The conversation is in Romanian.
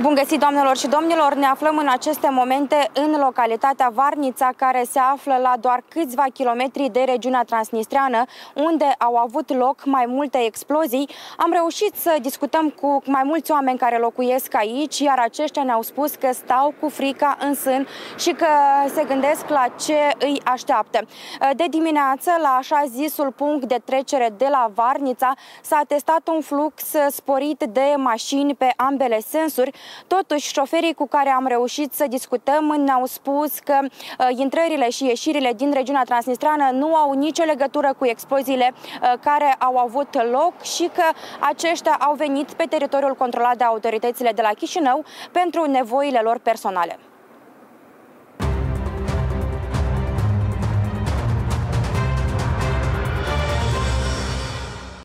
Bun găsit, doamnelor și domnilor! Ne aflăm în aceste momente în localitatea Varnița, care se află la doar câțiva kilometri de regiunea transnistreană, unde au avut loc mai multe explozii. Am reușit să discutăm cu mai mulți oameni care locuiesc aici, iar aceștia ne-au spus că stau cu frica în sân și că se gândesc la ce îi așteaptă. De dimineață, la așa zisul punct de trecere de la Varnița, s-a testat un flux sporit de mașini pe ambele sensuri, Totuși, șoferii cu care am reușit să discutăm ne-au spus că uh, intrările și ieșirile din regiunea transnistrană nu au nicio legătură cu exploziile uh, care au avut loc și că aceștia au venit pe teritoriul controlat de autoritățile de la Chișinău pentru nevoile lor personale.